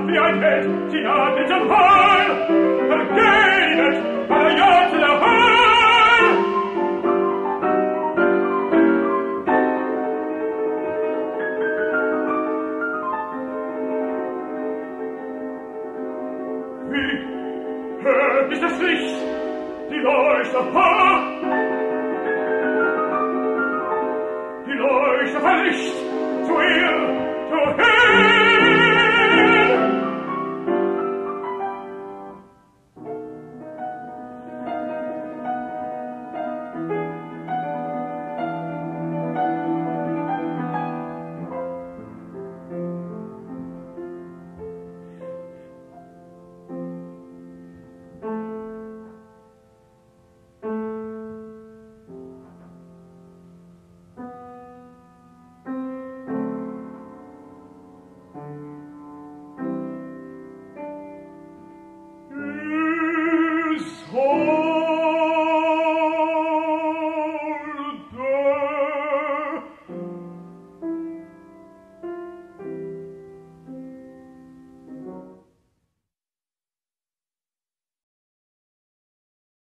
wie ein Held, sie nahm mit dem Heil, der Heil. Wie, hört ist das Licht, die Leuchte, ha,